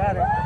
got it.